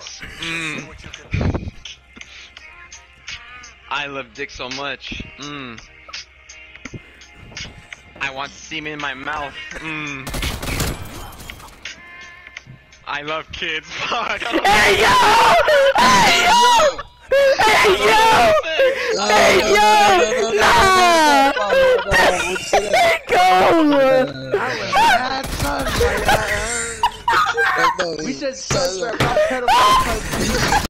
Mm. I love dick so much. Mm. I want semen in my mouth. Mm. I love kids. Fuck. Hey yo! Hey yo! Hey yo! Hey yo! Nah! Let go! Bad son, like, I- No, We should for pedophile